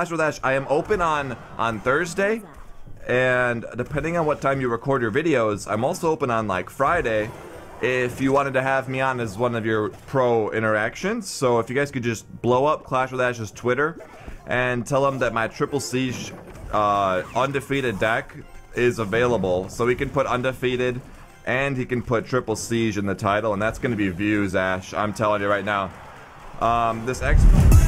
Clash with Ash, I am open on on Thursday, and depending on what time you record your videos, I'm also open on like Friday. If you wanted to have me on as one of your pro interactions, so if you guys could just blow up Clash with Ash's Twitter and tell him that my Triple Siege uh, undefeated deck is available, so he can put undefeated and he can put Triple Siege in the title, and that's going to be views, Ash. I'm telling you right now. Um, this X.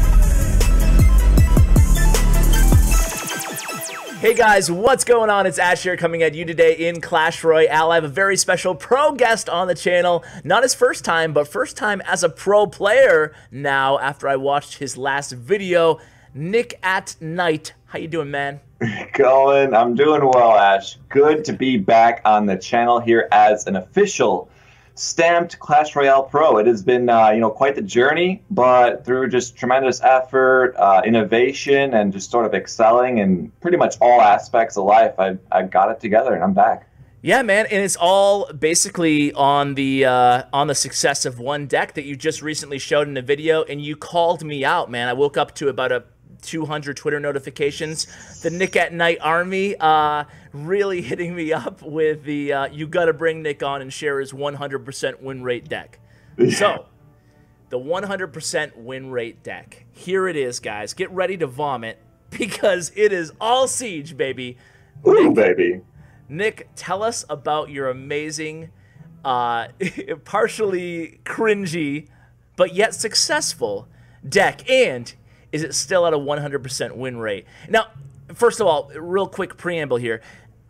Hey guys, what's going on? It's Ash here coming at you today in Clash Royale. I have a very special pro guest on the channel. Not his first time, but first time as a pro player now after I watched his last video. Nickatnyte. How you doing, man? Going, I'm doing well, Ash. Good to be back on the channel here as an official stamped Clash Royale Pro. It has been, uh, you know, quite the journey, but through just tremendous effort, uh, innovation, and just sort of excelling in pretty much all aspects of life, I, I got it together and I'm back. Yeah, man, and it's all basically on the uh, on the success of one deck that you just recently showed in a video, and you called me out, man. I woke up to about a 200 Twitter notifications. The Nickatnyte Army uh, really hitting me up with the uh, you got to bring Nick on and share his 100% win rate deck. Yeah. So, the 100% win rate deck. Here it is, guys. Get ready to vomit because it is all siege, baby. Ooh, Nick, baby. Nick, tell us about your amazing, uh, partially cringy, but yet successful deck and is it still at a 100% win rate? Now, first of all, real quick preamble here.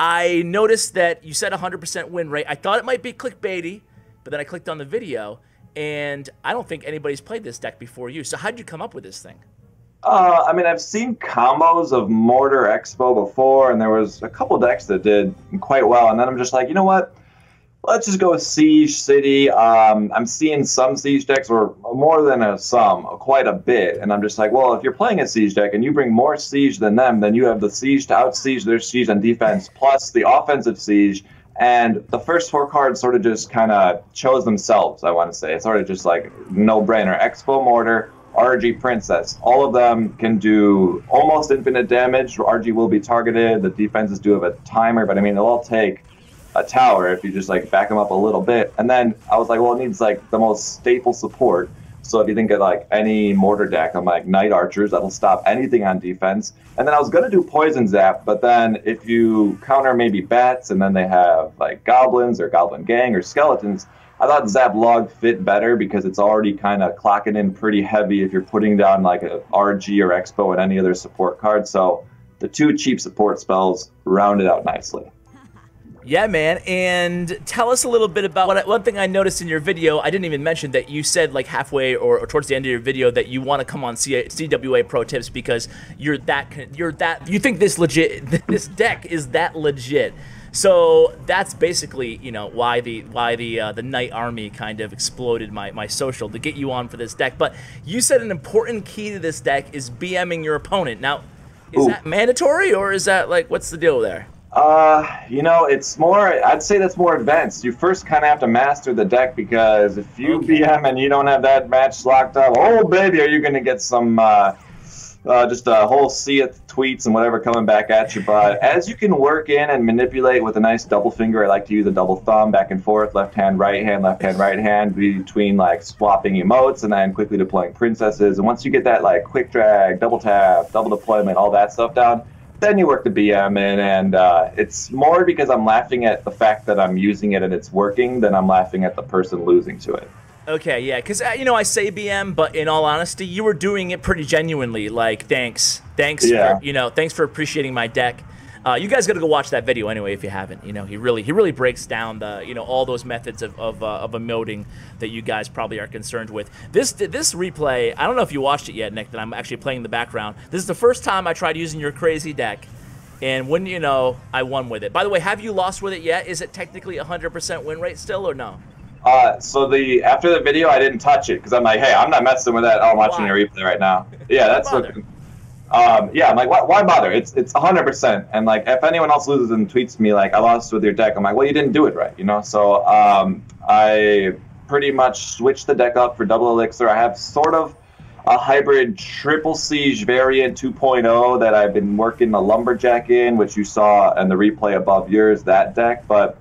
I noticed that you said 100% win rate. I thought it might be clickbaity, but then I clicked on the video, and I don't think anybody's played this deck before you. So how'd you come up with this thing? Uh, I mean, I've seen combos of Mortar X-Bow before, and there was a couple decks that did quite well. And then I'm just like, you know what? Let's just go with Siege City. Um, I'm seeing some Siege decks, or more than a some, quite a bit. And I'm just like, well, if you're playing a Siege deck and you bring more Siege than them, then you have the Siege to out Siege their Siege on defense, plus the offensive Siege. And the first four cards sort of just kind of chose themselves, I want to say. It's sort of just like no brainer. X-Bow Mortar, RG Princess. All of them can do almost infinite damage. RG will be targeted. The defenses do have a timer, but I mean, they'll all take a tower if you just like back them up a little bit. And then I was like, well, it needs like the most staple support. So if you think of like any mortar deck, I'm like Knight Archers that'll stop anything on defense. And then I was gonna do Poison Zap, but then if you counter maybe bats and then they have like goblins or goblin gang or skeletons, I thought Zap Log fit better because it's already kind of clocking in pretty heavy if you're putting down like a RG or X-Bow and any other support card. So the two cheap support spells rounded out nicely. Yeah, man. And tell us a little bit about what, one thing I noticed in your video. I didn't even mention that you said like halfway or, or towards the end of your video that you want to come on C CWA Pro Tips because you're that you're that you think this legit this deck is that legit. So that's basically, you know, why the why the uh, the Knight Army kind of exploded my, my social to get you on for this deck. But you said an important key to this deck is BMing your opponent. Now, is Ooh. that mandatory or is that like what's the deal there? Uh, you know, it's more. I'd say that's more advanced. You first kind of have to master the deck because if you okay. BM and you don't have that match locked up, oh baby, are you going to get some uh, uh, just a whole sea of tweets and whatever coming back at you. But as you can work in and manipulate with a nice double finger, I like to use a double thumb back and forth, left hand, right hand, left hand, right hand, between like swapping emotes and then quickly deploying princesses. And once you get that like quick drag, double tap, double deployment, all that stuff down then you work the BM in, and uh, it's more because I'm laughing at the fact that I'm using it and it's working than I'm laughing at the person losing to it. Okay, yeah, because uh, you know I say BM, but in all honesty, you were doing it pretty genuinely. Like, thanks, thanks, yeah. for, you know, thanks for appreciating my deck. Uh, you guys got to go watch that video anyway if you haven't. You know, he really he really breaks down the you know all those methods of of, uh, of emoting that you guys probably are concerned with. This this replay, I don't know if you watched it yet, Nick. That I'm actually playing in the background. This is the first time I tried using your crazy deck, and wouldn't you know, I won with it. By the way, have you lost with it yet? Is it technically 100% win rate still or no? Uh, so the after the video, I didn't touch it because I'm like, hey, I'm not messing with that. I'm watching your replay right now. Yeah, that's what. Um, yeah, I'm like, why, why bother? It's it's 100%. And like, if anyone else loses and tweets me like, I lost with your deck, I'm like, well, you didn't do it right, you know. So um, I pretty much switched the deck up for double elixir. I have sort of a hybrid triple siege variant 2.0 that I've been working the lumberjack in, which you saw in the replay above yours, that deck. But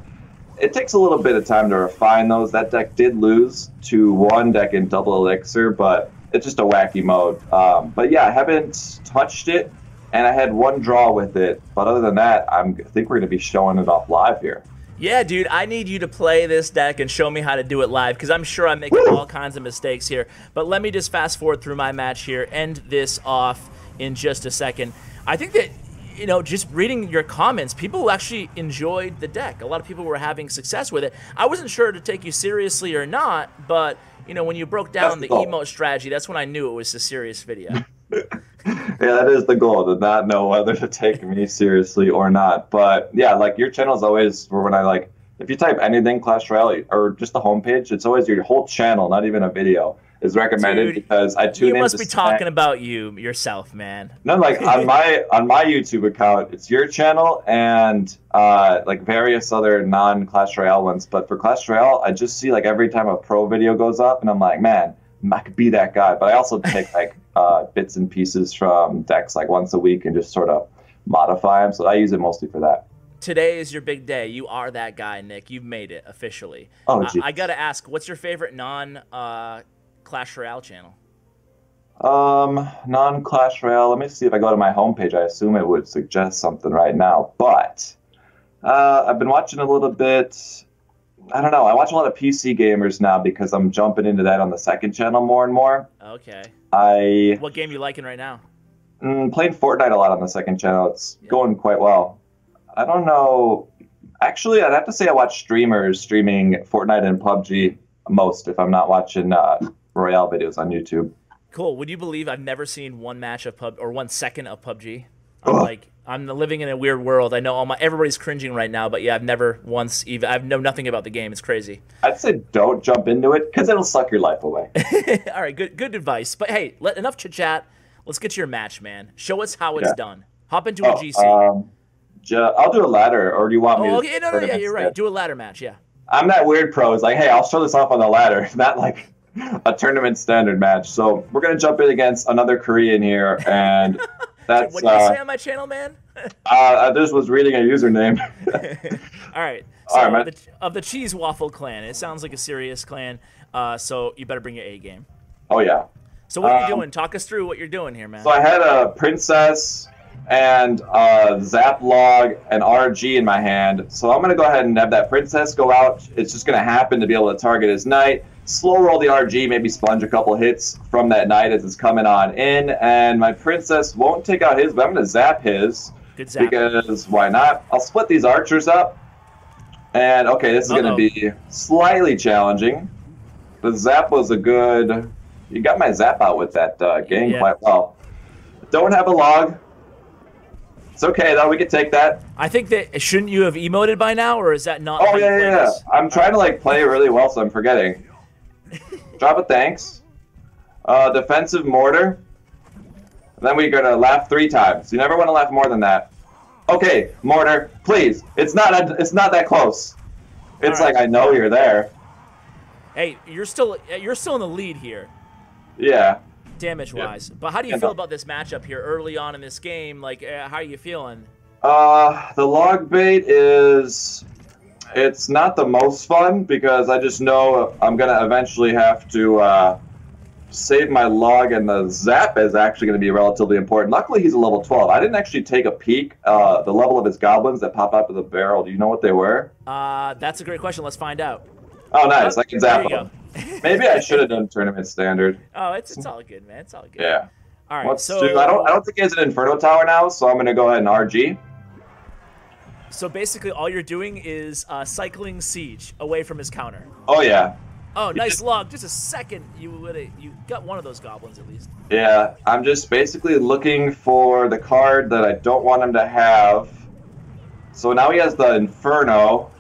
it takes a little bit of time to refine those. That deck did lose to one deck in double elixir, but it's just a wacky mode. Um, but yeah, I haven't touched it, and I had one draw with it. But other than that, I'm, I think we're going to be showing it off live here. Yeah, dude, I need you to play this deck and show me how to do it live because I'm sure I'm making all kinds of mistakes here. But let me just fast forward through my match here, end this off in just a second. I think that, you know, just reading your comments, people actually enjoyed the deck. A lot of people were having success with it. I wasn't sure to take you seriously or not, but, you know, when you broke down That's the the emote strategy, that's when I knew it was a serious video. Yeah, that is the goal to not know whether to take me seriously or not. But yeah, like your channel is always for when I like if you type anything Clash Royale or just the homepage, it's always your whole channel, not even a video, is recommended Dude, because I tune you in. must to be snack- talking about you yourself, man. No, like on my on my YouTube account, it's your channel and uh, like various other non Clash Royale ones. But for Clash Royale, I just see like every time a pro video goes up, and I'm like, man, I could be that guy. But I also take like uh, bits and pieces from decks like once a week and just sort of modify them. So I use it mostly for that. Today is your big day. You are that guy, Nick. You've made it officially. Oh, I- I, gotta ask, what's your favorite non uh, Clash Royale channel? Um, non Clash Royale. Let me see if I go to my homepage. I assume it would suggest something right now, but uh, I've been watching a little bit. I don't know. I watch a lot of PC gamers now because I'm jumping into that on the second channel more and more. Okay. I What game you liking right now? mm, playing Fortnite a lot on the second channel. It's Yeah. going quite well. I don't know. Actually, I'd have to say I watch streamers streaming Fortnite and PUBG most if I'm not watching uh, Royale videos on YouTube. Cool. Would you believe I've never seen one match of pub or one second of PUBG? I'm like I'm living in a weird world. I know all my everybody's cringing right now, but yeah, I've never once even I've know nothing about the game. It's crazy. I'd say don't jump into it because it'll suck your life away. all right, good good advice. But hey, let enough chit chat. Let's get to your match, man. Show us how it's Yeah. done. Hop into a Oh, GC. um, ju- I'll do a ladder, or do you want me oh, to? okay, no, no, yeah, you're right. Do a ladder match, yeah. I'm that weird pro. It's like, hey, I'll show this off on the ladder, not like a tournament standard match. So we're gonna jump in against another Korean here, and that's What did you say uh, on my channel, man? uh, I just was reading a username. All right. All So right, man. the, of the Cheese Waffle Clan, it sounds like a serious clan. Uh, so you better bring your A game. oh yeah. So what are you Um, doing? Talk us through what you're doing here, man. So I had a princess and a zap log and RG in my hand. So I'm gonna go ahead and have that princess go out. It's just gonna happen to be able to target his knight. Slow roll the RG, maybe sponge a couple hits from that knight as it's coming on in, and my princess won't take out his, but I'm gonna zap his Good zap. because why not? I'll split these archers up, and okay, this is gonna be slightly challenging. The zap was a good. You got my zap out with that uh, game Yeah. quite well. Don't have a log. It's okay though. We can take that. I think that shouldn't you have emoted by now, or is that not? Oh yeah, yeah, yeah. I'm trying to like play really well, so I'm forgetting. Drop a thanks. Uh, defensive mortar. And then we're gonna laugh three times. You never want to laugh more than that. Okay, mortar, please. It's not. It's not that close. It's All right. like I know you're there. Hey, you're still you're still in the lead here, Yeah. damage wise. But how do you Yeah, feel no. about this matchup here early on in this game? Like, uh, how are you feeling? Uh, the log bait is. It's not the most fun because I just know I'm gonna eventually have to uh, save my log, and the zap is actually gonna be relatively important. Luckily, he's a level 12. I didn't actually take a peek. Uh, the level of his goblins that pop out of the barrel. Do you know what they were? Uh, that's a great question. Let's find out. Oh, nice. I can zap them. Maybe I should have done tournament standard. Oh, it's it's all good, man. It's all good. Yeah. All right. Let's so do. I don't. I don't think he has an inferno tower now, so I'm gonna go ahead and RG. So basically, all you're doing is uh, cycling siege away from his counter. Oh yeah. Oh, nice log. Just a second, you would you got one of those goblins at least. Yeah, I'm just basically looking for the card that I don't want him to have. So now he has the Inferno.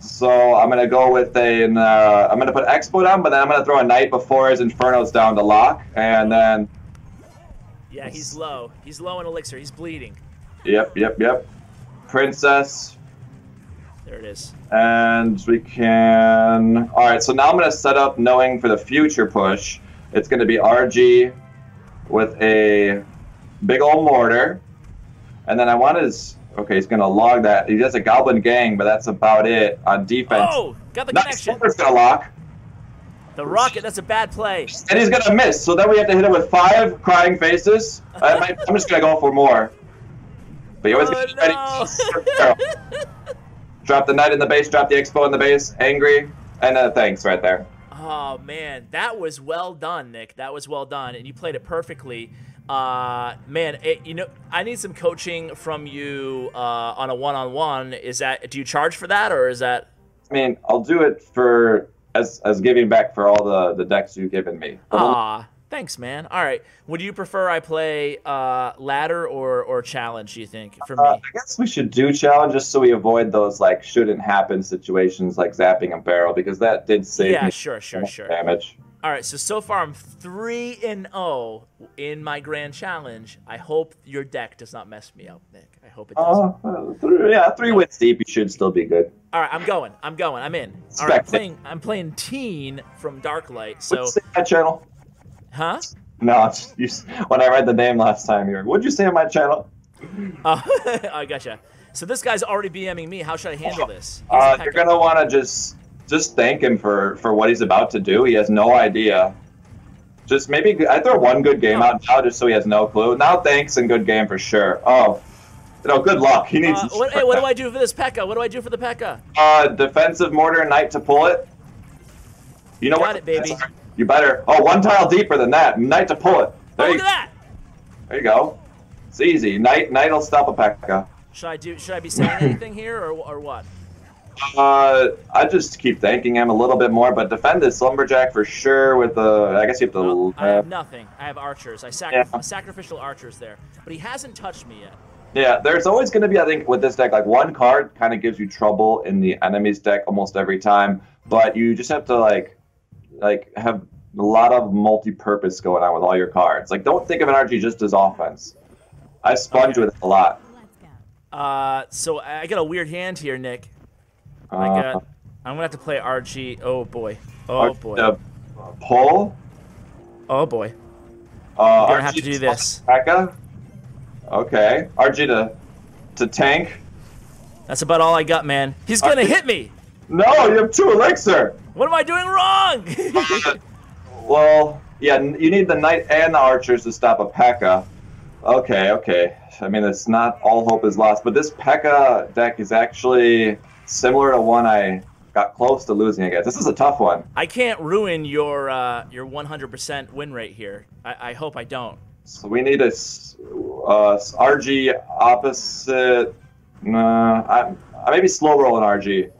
So I'm gonna go with a. an, Uh, I'm gonna put X-Bow down, but then I'm gonna throw a Knight before his Inferno's down to lock, and then. Yeah, he's low. He's low in elixir. He's bleeding. Yep, yep, yep. Princess, There it is. and we can. All right, so now I'm gonna set up knowing for the future push. It's going to be RG with a big old mortar. And then I want his. Okay, he's going to log that. He does a Goblin Gang, but that's about it on defense. Oh, got the nice. connection. Going to lock. The rocket. That's a bad play. And he's going to miss. So then we have to hit him with five crying faces. I might, I'm just going to go for more. But you always Oh, get ready. drop the knight in the base, drop the X-Bow in the base, angry, and uh, thanks right there. Oh man, that was well done, Nick. That was well done, and you played it perfectly. Uh, man, it, you know, I need some coaching from you uh, on a one-on-one. Is that do you charge for that, or is that? I mean, I'll do it for as as giving back for all the the decks you've given me. Ah, thanks, man. All right. Would you prefer I play uh, ladder or or challenge? Do you think for uh, me? I guess we should do challenge just so we avoid those like shouldn't happen situations like zapping a barrel because that did save Yeah, me sure, sure, sure. damage. All right. So so far I'm three and zero in my grand challenge. I hope your deck does not mess me up, Nick. I hope it doesn't. Uh, uh, three, yeah, three wins deep, you should still be good. All right, I'm going. I'm going. I'm in. All right, I'm playing. I'm playing Teen from Darklight. So, What'd you say on my channel? Huh? No, you, when I read the name last time, you were, what'd you say on my channel? Uh, I gotcha. So this guy's already BMing me. How should I handle this? Uh, you're gonna want to just just thank him for for what he's about to do. He has no idea. Just maybe I throw one good game No. out now, just so he has no clue. Now, thanks and good game for sure. Oh, you know, good luck. He needs. Uh, what, hey, what do I do for this Pekka? What do I do for the Pekka? Uh, defensive mortar knight to pull it. You know Got what? it, baby. You better. Oh, one tile deeper than that. Knight to pull it. Oh, There, look you, at that! there you go. It's easy. Knight, knight will stop a Pekka. Should I do? Should I be saying anything here, or or what? Uh, I just keep thanking him a little bit more, but defend this lumberjack for sure. With the, I guess you have to. I uh, have nothing. I have archers. I sacri- Yeah. sacrificial archers there, but he hasn't touched me yet. Yeah, there's always going to be, I think, with this deck, like one card kind of gives you trouble in the enemy's deck almost every time, but you just have to like, like have a lot of multi-purpose going on with all your cards. Like, don't think of an RG just as offense. I sponge Okay. with it a lot. Uh, so I got a weird hand here, Nick. I Uh, got. I'm gonna have to play RG. Oh boy. Oh RG boy. to pull. Oh boy. Uh, You're gonna have to do this. Pekka. Okay, RG to to tank. That's about all I got, man. He's gonna RG hit me. No, you have two elixir. What am I doing wrong? Well, yeah, you need the knight and the archers to stop a P.E.K.K.A. Okay, okay. I mean, it's not all hope is lost, but this P.E.K.K.A. deck is actually similar to one I got close to losing against. This is a tough one. I can't ruin your uh, your 100% win rate here. I, I hope I don't. So we need a uh, RG opposite. Nah, I, I maybe slow roll an RG.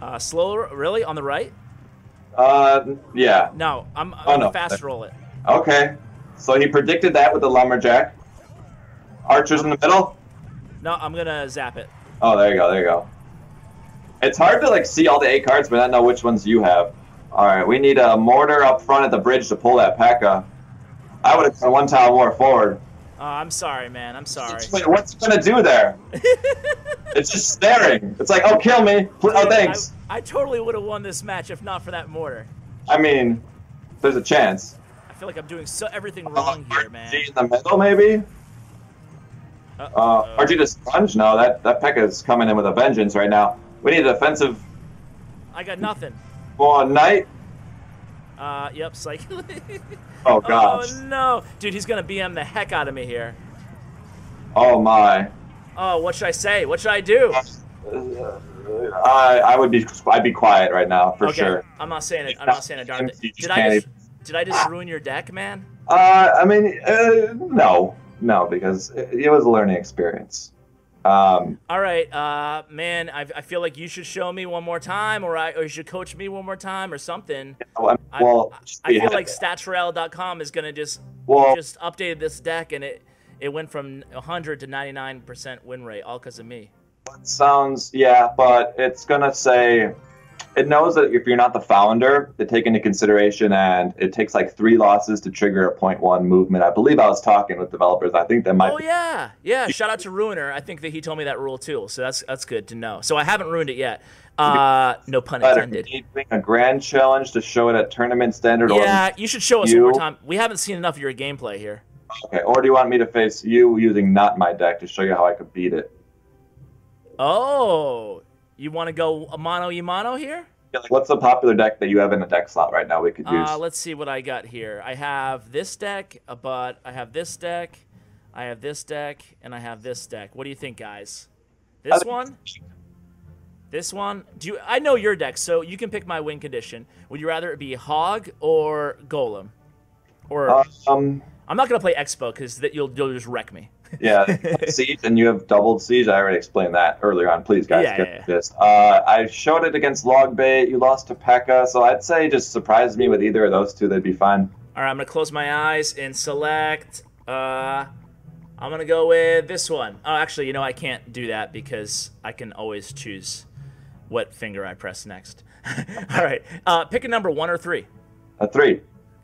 Uh, slower, really? On the right? Uh, yeah. No, I'm, I'm Oh, gonna no. fast roll it. Okay. So he predicted that with the lumberjack. Archers in the middle. No, I'm gonna zap it. Oh, there you go. There you go. It's hard to like see all the eight cards, but not know which ones you have. All right, we need a mortar up front at the bridge to pull that P.E.K.K.A. I would have gone one tile more forward. Oh, I'm sorry, man. I'm sorry. Wait, what's it gonna do there? it's just staring. It's like, oh, kill me. Oh, thanks. I, I totally would have won this match if not for that mortar. I mean, there's a chance. I feel like I'm doing so everything wrong here, man. RG in the middle, maybe. Uh, Uh-oh. RG to sponge? No, that that P.E.K.K.A. is coming in with a vengeance right now. We need a defensive I got nothing. one knight. Uh, yep, psych. Oh gosh. Oh no, dude, he's gonna BM the heck out of me here. Oh my. Oh, what should I say? What should I do? I I would be I'd be quiet right now for okay, sure. I'm not saying it. I'm not saying a darn thing. Did I just did I just ruin your deck, man? Uh, I mean, uh, no, no, because it, it was a learning experience. Um, All right, uh, man, I, I feel like you should show me one more time, or I or you should coach me one more time, or something. well, I, well, just I feel like statsroyale.com is gonna just Well- just updated this deck, and it it went from 100 to 99% win rate, all because of me. sounds yeah, but it's gonna say it knows that if you're not the founder, they take into consideration, and it takes like three losses to trigger a point one movement. I believe I was talking with developers. I think that might. Oh be, yeah, yeah. Shout out to Ruiner. I think that he told me that rule too. So that's that's good to know. So I haven't ruined it yet. Uh, no pun intended. A grand challenge to show it at tournament standard. Yeah, you should show us you- one more time. We haven't seen enough of your gameplay here. Okay. Or do you want me to face you using not my deck to show you how I could beat it? Oh, you want to go a mono y mono here? Yeah, like, what's the popular deck that you have in the deck slot right now we could use? Uh, let's see what I got here. I have this deck, uh, but I have this deck, I have this deck, and I have this deck. What do you think, guys? This think- one, this one. Do you? I know your deck, so you can pick my win condition. Would you rather it be Hog or Golem? Or um, I'm not gonna play X-Bow because that you'll you'll just wreck me. Yeah, siege, and you have doubled siege. I already explained that earlier on. Please, guys, Yeah, get yeah, yeah. this. Uh, I showed it against Logbait. You lost to Pekka, so I'd say just surprise me with either of those two. They'd be fine. All right, I'm gonna close my eyes and select. Uh, I'm gonna go with this one. Oh, actually, you know I can't do that because I can always choose what finger I press next. All right, uh, pick a number one or three. A three.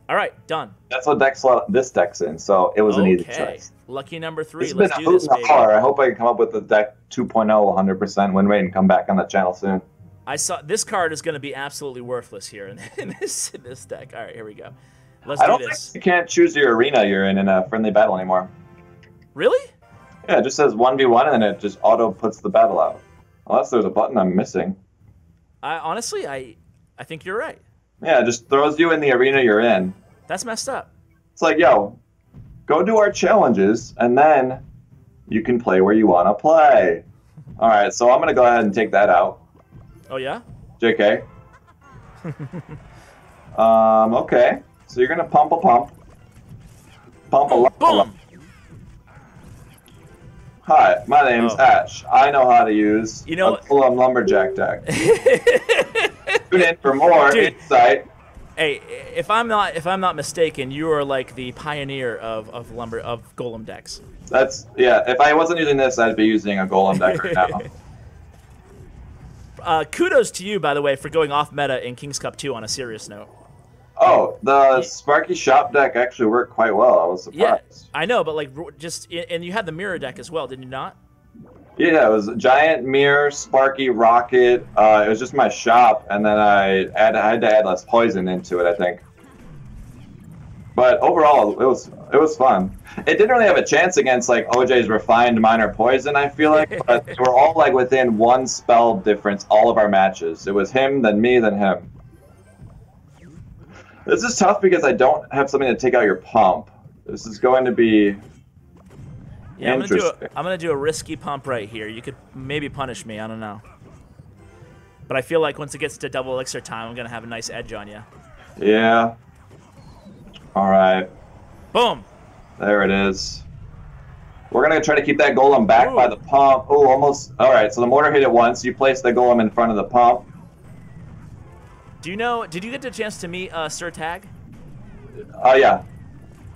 All right, done. That's what deck slot this deck's in, so it was an easy choice. Lucky number three. It's Let's do this, baby. I hope I can come up with a deck oh, 2.0 100% win rate and come back on the channel soon. I saw this card is gonna be absolutely worthless here in, in this in this deck. All right, here we go. Let's I do don't this. think you can't choose your arena you're in in a friendly battle anymore. Really? Yeah, it just says 1v1 and then it just auto puts the battle out. Unless there's a button I'm missing. I honestly, I I think you're right. Yeah, it just throws you in the arena you're in. That's messed up. It's like, yo, go do our challenges and then you can play where you want to play. All right, so I'm going to go ahead and take that out. Oh yeah. JK. um, okay. So you're gonna pump a pump. Pump a lump. Boom. Hi, my name's Oh. Ash. I know how to use You know- a Lumberjack deck. Tune in for more Dude. insight. Hey, if I'm not if I'm not mistaken, you are like the pioneer of, of lumber of golem decks. That's yeah. If I wasn't using this, I'd be using a Golem deck right now. Uh, kudos to you, by the way, for going off meta in King's Cup 2 on a serious note. Oh, the Sparky Shop deck actually worked quite well. I was surprised. Yeah. I know, but like just and you had the mirror deck as well, did you not? Yeah, it was a Giant Mirror, Sparky, Rocket. Uh, it was just my shop, and then I, add, I had to add less poison into it, I think. But overall, it was it was fun. It didn't really have a chance against like OJ's refined Miner poison. I feel like, but we were all like within one spell difference all of our matches. It was him, then me, then him. This is tough because I don't have something to take out your pump. This is going to be Yeah, I'm gonna do a. I'm gonna do a risky pump right here. You could maybe punish me. I don't know. But I feel like once it gets to double elixir time, I'm gonna have a nice edge on you. yeah. All right. Boom. There it is. We're gonna try to keep that golem back Ooh. by the pump. Oh, almost. All right. So the mortar hit it once. You place the golem in front of the pump. Do you know? Did you get the chance to meet uh, Sir Tag? Oh yeah.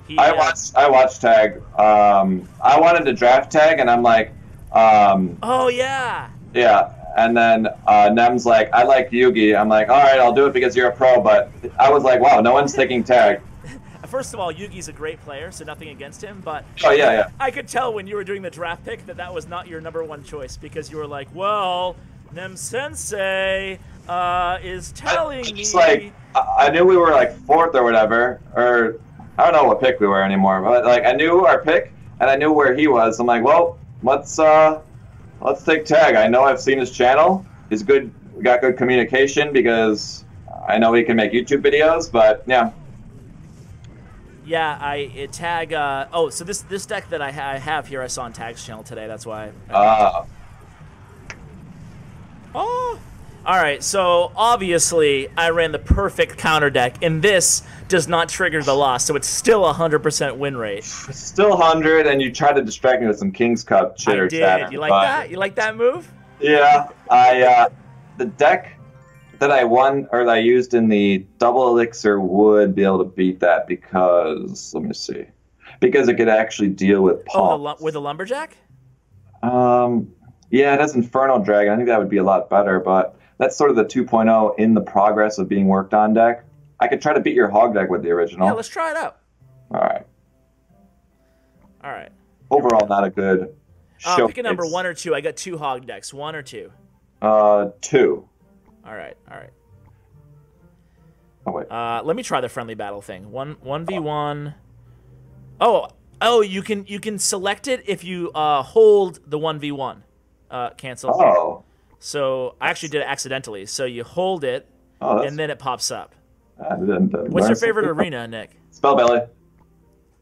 He, I uh, watched. I watched tag. Um, I wanted to draft tag, and I'm like, um, Oh yeah. yeah. And then uh, Nem's like, I like Yugi. I'm like, all right, I'll do it because you're a pro. But I was like, wow, no one's taking tag. First of all, Yugi's a great player, so nothing against him. But Oh yeah, yeah. I could tell when you were doing the draft pick that that was not your number one choice because you were like, well, Nem Sensei uh, is telling me. Just like I I knew we were like fourth or whatever, or I don't know what pick we were anymore. But like I knew our pick and I knew where he was. I'm like, well, let's uh, let's take tag. I know I've seen his channel. He's good. We got good communication because I know he can make YouTube videos. But yeah, Yeah, I it tag. Uh, oh, so this this deck that I, ha- I have here, I saw on Tag's channel today. That's why. uh, Oh. All right, so obviously I ran the perfect counter deck, and this does not trigger the loss, so it's still a hundred percent win rate. still hundred, and you try to distract me with some King's Cup chitter I did. chatter, You like that? You like that move? Yeah, I uh, the deck that I won or that I used in the double elixir would be able to beat that because let me see, because it could actually deal with Oh, pump. with a lumberjack? um, yeah, it has Inferno Dragon. I think that would be a lot better, but that's sort of the 2.0 in the progress of being worked on deck. I could try to beat your hog deck with the original. Yeah, let's try it out. All right. All right. Overall, not a good. Uh, pick a number one or two. I got two hog decks. One or two. Uh, two. All right. All right. Oh wait. Uh, let me try the friendly battle thing. One one v one. Oh oh, you can you can select it if you uh, hold the one v one. Uh, cancel. Oh. So I actually did it accidentally. So you hold it, Oh, and then it pops up. Uh, What's your favorite arena, Nick? Spell Valley.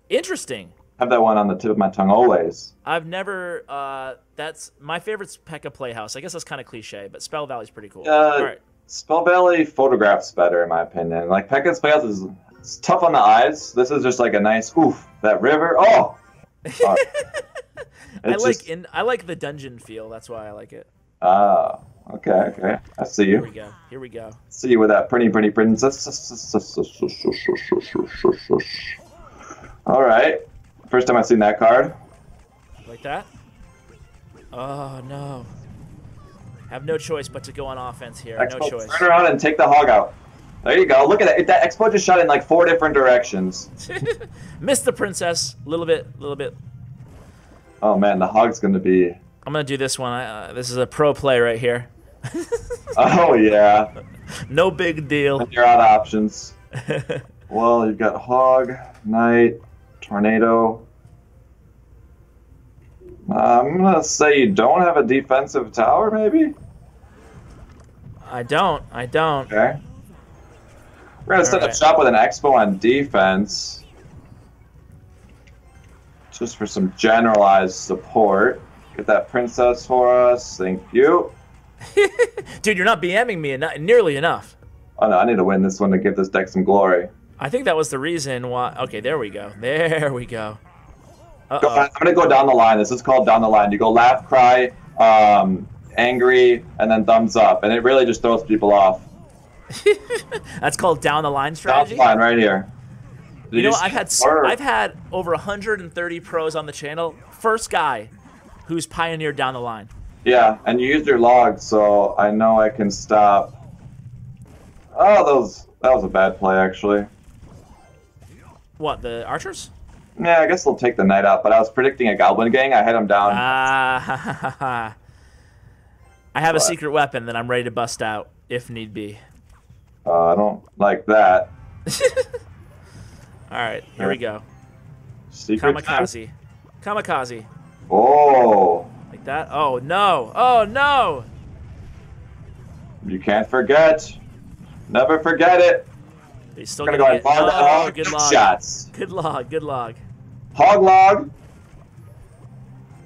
Interesting. I have that one on the tip of my tongue always. I've never. Uh, that's my favorite's Pekka Playhouse. I guess that's kind of cliche, but Spell Valley's pretty cool. Uh, All right. Spell Valley photographs better in my opinion. Like Pekka's Playhouse is it's tough on the eyes. This is just like a nice oof. That river. Oh. Uh, I like just- in I like the dungeon feel. That's why I like it. Ah. Okay. Okay. I see you. Here we go. Here we go. See you with that pretty, pretty princess. All right. First time I've seen that card. Like that? Oh no. Have no choice but to go on offense here. No choice. Turn around and take the hog out. There you go. Look at that. That X-Bow just shot in like four different directions. Missed the princess. A little bit. A little bit. Oh man, the hog's gonna be. I'm gonna do this one. I, uh, this is a pro play right here. Oh yeah. No big deal. You're out of options. Well, you've got hog, knight, tornado. I'm gonna say you don't have a defensive tower, maybe. I don't. I don't. Okay. We're gonna set up shop with an X-Bow on defense. Just for some generalized support. Get that princess for us. Thank you. Dude, you're not BMing me nearly enough. Oh no, I need to win this one to give this deck some glory. I think that was the reason why. Okay, there we go. There we go. Uh -oh. I'm gonna go down the line. This is called down the line. You go laugh, cry, um, angry, and then thumbs up, and it really just throws people off. That's called down the line Down strategy. the line right here. Did You know, I've had I've had over 130 pros on the channel. First guy who's pioneered down the line. Yeah, and you used your log, so I know I can stop. Oh, those that was a bad play actually. What the archers? Yeah, I guess they'll take the knight out, but I was predicting a goblin gang. I had him down. Ah, I have a secret weapon that I'm ready to bust out if need be. Uh, I don't like that. All right, here we go. Secret Kamikaze, kamikaze, Oh, like that. Oh no! Oh no! you can't forget. Never forget it. He's still gonna gonna go and get. log that Oh, hog. good log. shots. Good log. Good log. Hog log.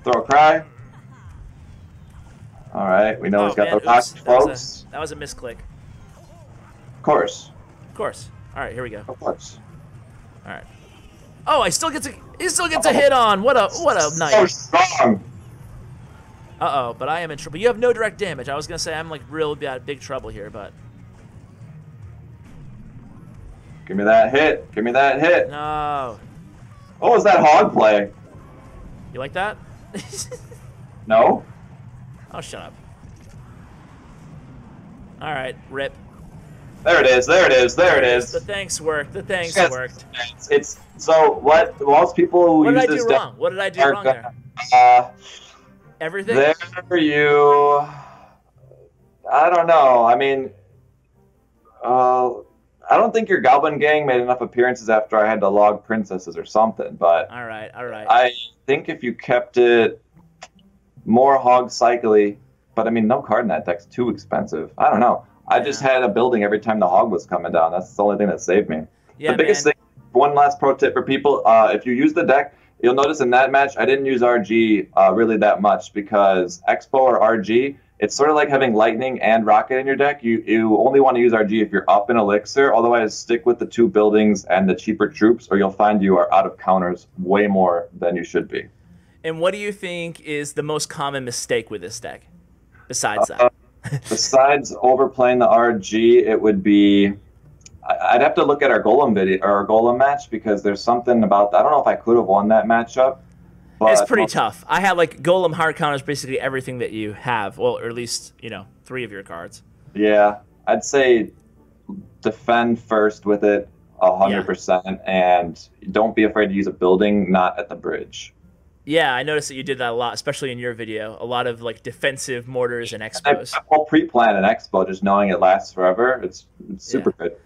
Throw a cry. All right, we know Oh, he's got man, the rock, oops, that was a that was a misclick. Of course, Of course. All right, here we go. of course. All right. Oh, I still get to. He still gets a hit on. What a what a So night. strong. Uh oh, but I am in trouble. You have no direct damage. I was gonna say I'm like real bad, big trouble here, but Give me that hit. Give me that hit. no. What was that hog play? You like that? No. oh, shut up. All right, rip. There it is. There it is. There it is. The thanks worked. The thanks Yes. worked. It's, it's so what most people who What did I do this wrong? What did I do are wrong there? Uh, Everything? there you. I don't know. I mean, uh, I don't think your Goblin Gang made enough appearances after I had to log princesses or something. But All right, all right. I think if you kept it more hog cycly, but I mean, no card in that deck's too expensive. I don't know. I just had a building every time the hog was coming down. That's the only thing that saved me. yeah, the biggest man. thing, one last pro tip for people: uh, if you use the deck, you'll notice in that match I didn't use RG uh, really that much because X-Bow or RG, it's sort of like having Lightning and Rocket in your deck. You you only want to use RG if you're up in Elixir. Otherwise, stick with the two buildings and the cheaper troops, or you'll find you are out of counters way more than you should be. And what do you think is the most common mistake with this deck? Besides that, Uh, Besides overplaying the RG, it would be. I- I'd have to look at our Golem video or our Golem match because there's something about. I don't know if I could have won that matchup. It's pretty tough. I have like Golem hard counters basically everything that you have. Well, or at least you know three of your cards. Yeah, I'd say defend first with it hundred percent, and don't be afraid to use a building, not at the bridge. Yeah, I noticed that you did that a lot, especially in your video. A lot of like defensive mortars and X-Bows. I'll pre-plan an X-Bow, just knowing it lasts forever. It's, it's super yeah. good.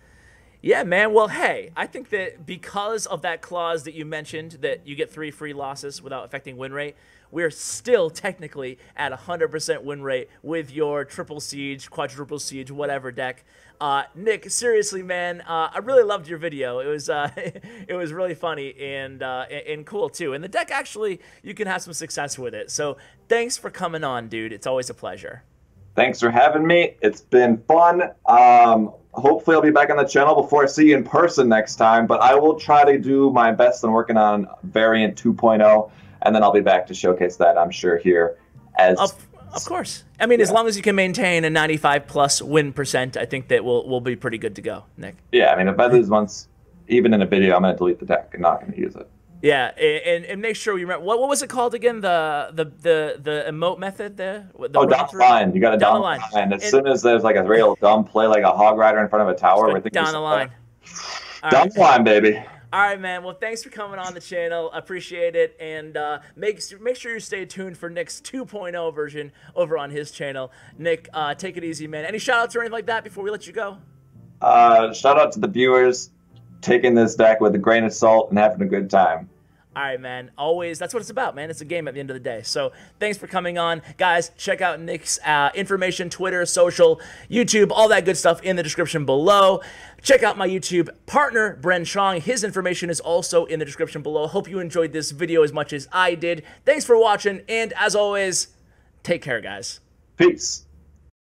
Yeah, man. Well, hey, I think that because of that clause that you mentioned, that you get three free losses without affecting win rate, we're still technically at 100% win rate with your triple siege, quadruple siege, whatever deck. Uh, Nick, seriously, man, uh, I really loved your video. It was uh, it was really funny and uh, and cool too. And the deck actually, you can have some success with it. So thanks for coming on, dude. It's always a pleasure. Thanks for having me. It's been fun. Um, hopefully, I'll be back on the channel before I see you in person next time. But I will try to do my best in working on variant 2.0, and then I'll be back to showcase that. I'm sure here as. Of, of course. I mean, yeah. as long as you can maintain a 95 plus win percent, I think that we'll we'll be pretty good to go, Nick. Yeah, I mean, if I lose once, even in a video, I'm going to delete the deck. I'm not going to use it. Yeah, and, and make sure you remember what, what was it called again? The the the the emote method there. The oh, down the line. You got to down, down the line. line. As and, soon as there's like a real dumb play, like a hog rider in front of a tower, down the line. Down right. the line, baby. All right, man. Well, thanks for coming on the channel. Appreciate it, and uh, make make sure you stay tuned for Nick's 2.0 version over on his channel. Nick, uh, take it easy, man. Any shout outs or anything like that before we let you go? Uh, shout out to the viewers taking this deck with a grain of salt and having a good time. All right, man. Always, that's what it's about, man. It's a game at the end of the day. So thanks for coming on. Guys, check out Nick's uh, information, Twitter, social, YouTube, all that good stuff in the description below. Check out my YouTube partner, Bren Chong. His information is also in the description below. Hope you enjoyed this video as much as I did. Thanks for watching, and as always, take care, guys. Peace.